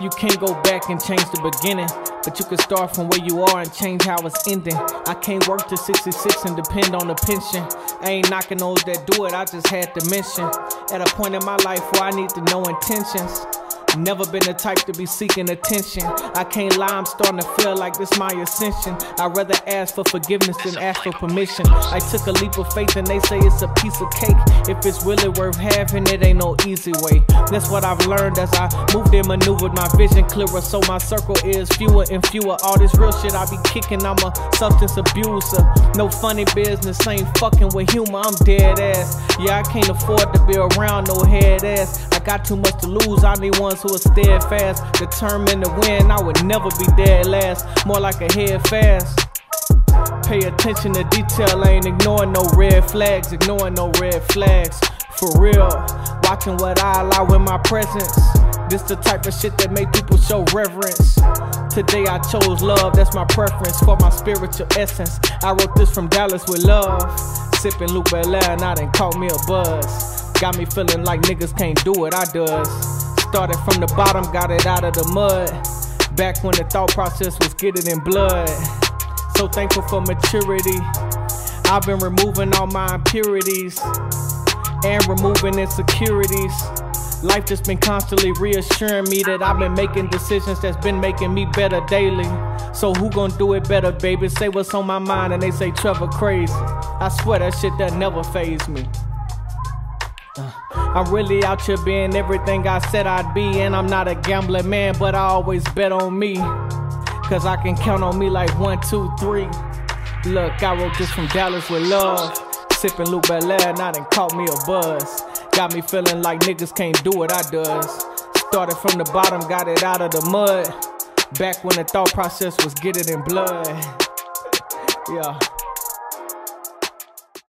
You can't go back and change the beginning, but you can start from where you are and change how it's ending. I can't work to 66 and depend on a pension. I ain't knocking those that do it, I just had to mention. At a point in my life where I need to know intentions. Never been the type to be seeking attention. I can't lie, I'm starting to feel like this my ascension. I'd rather ask for forgiveness than ask for permission. I took a leap of faith and they say it's a piece of cake. If it's really worth having, it ain't no easy way. That's what I've learned as I moved and maneuvered my vision clearer. So my circle is fewer and fewer. All this real shit I be kicking, I'm a substance abuser. No funny business, ain't fucking with humor, I'm dead ass. Yeah, I can't afford to be around no head ass. I got too much to lose, I need ones who are steadfast, determined to win. I would never be dead last, more like a head fast. Pay attention to detail, I ain't ignoring no red flags, ignoring no red flags. For real, watching what I allow in my presence. This the type of shit that make people show reverence. Today I chose love, that's my preference for my spiritual essence. I wrote this from Dallas with love. Sipping Luc Belaire and I done caught me a buzz. Got me feeling like niggas can't do it, I does. Started from the bottom, got it out of the mud. Back when the thought process was getting in blood. So thankful for maturity. I've been removing all my impurities and removing insecurities. Life just been constantly reassuring me that I've been making decisions that's been making me better daily. So who gon' do it better, baby? Say what's on my mind and they say Trevor crazy. I swear that shit that never phased me. I'm really out here being everything I said I'd be, and I'm not a gambling man, but I always bet on me. Cause I can count on me like one, two, three. Look, I wrote this from Dallas with love. Sipping Luc Belaire, now done caught me a buzz. Got me feeling like niggas can't do what I does. Started from the bottom, got it out of the mud. Back when the thought process was getting in blood. Yeah.